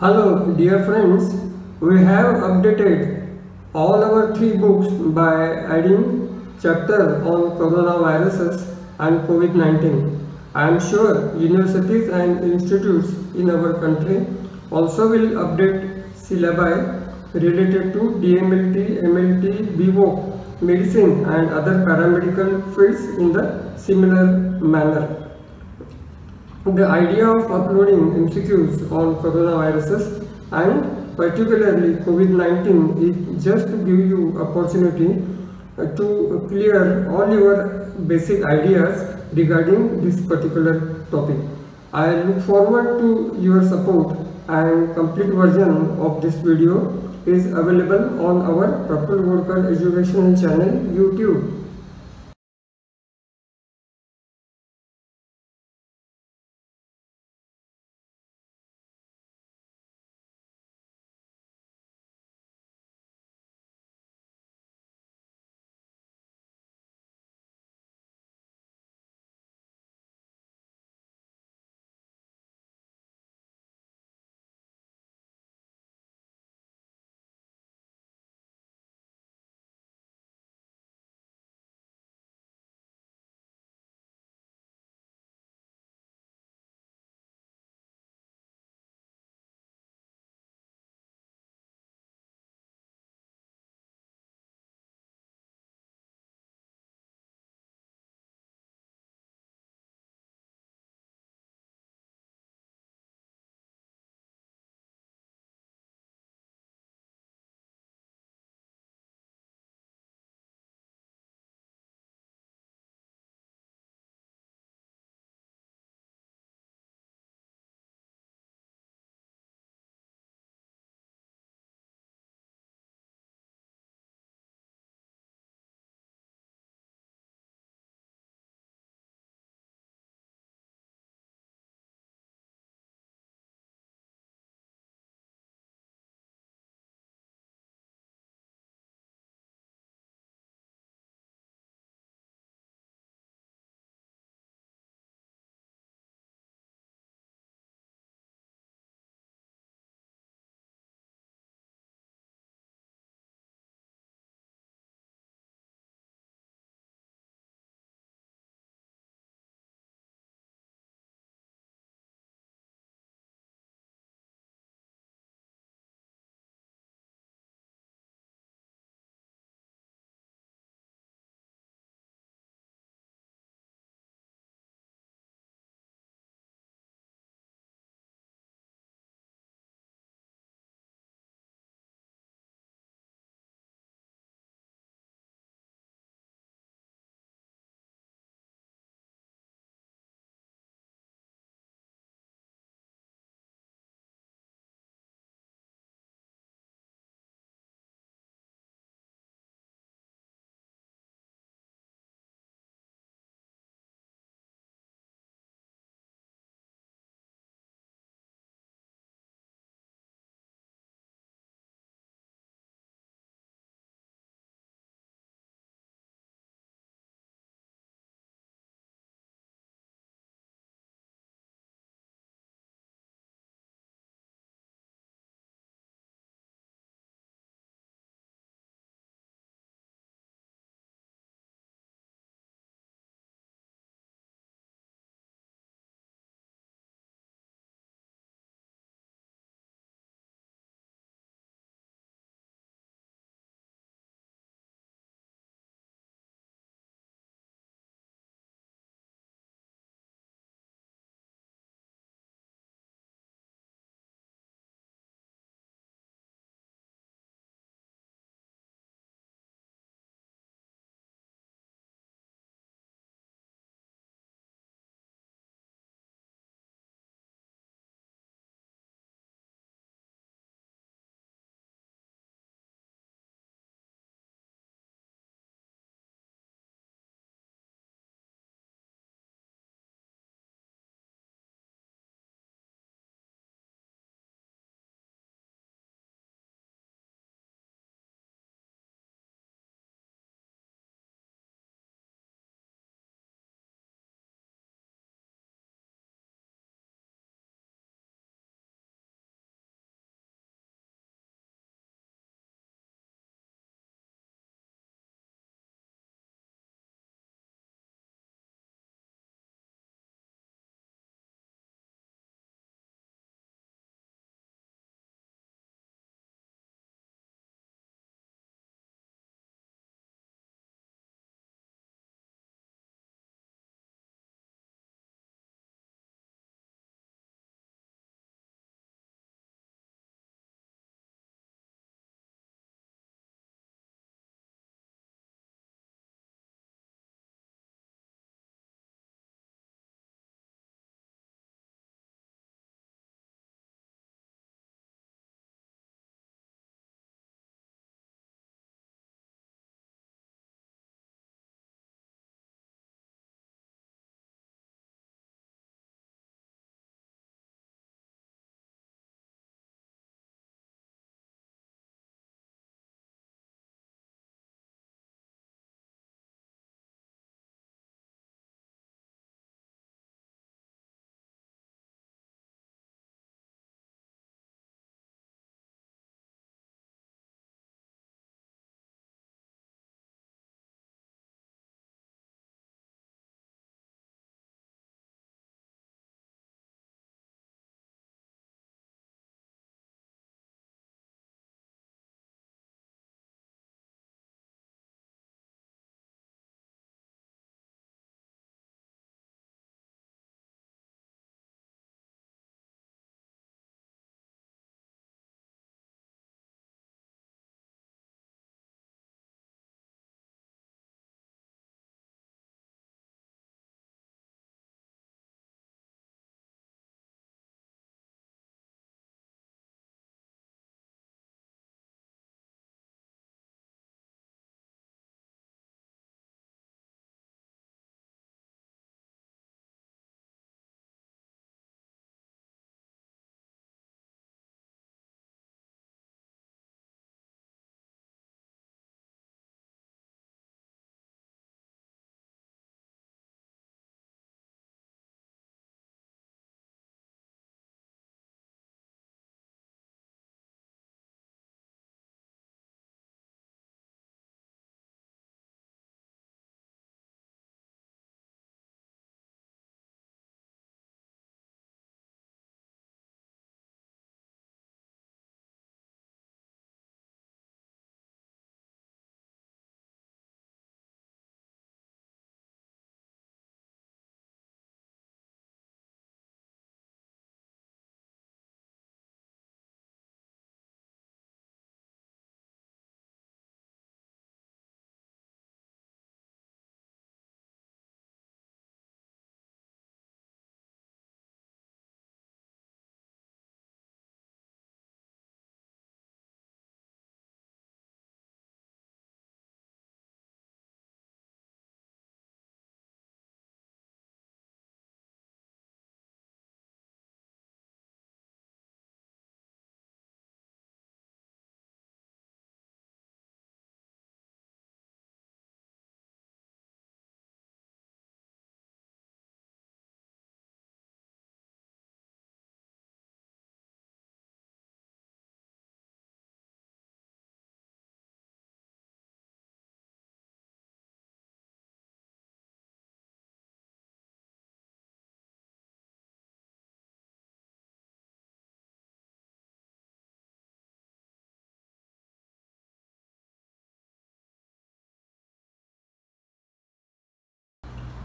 Hello, dear friends. We have updated all our three books by adding chapter on coronaviruses and COVID-19. I am sure universities and institutes in our country also will update syllabi related to DMLT, MLT, BVOC, medicine and other paramedical fields in the similar manner. The idea of uploading MCQs on coronaviruses and particularly COVID-19 is just to give you opportunity uh, to clear all your basic ideas regarding this particular topic. I look forward to your support and complete version of this video is available on our Praful Godkar Educational channel YouTube.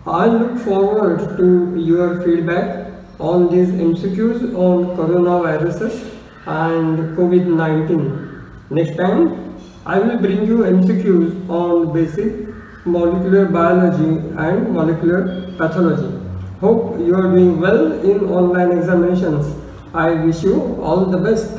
I look forward to your feedback on these MCQs on coronaviruses and COVID-19. Next time, I will bring you MCQs on basic molecular biology and molecular pathology. Hope you are doing well in online examinations. I wish you all the best.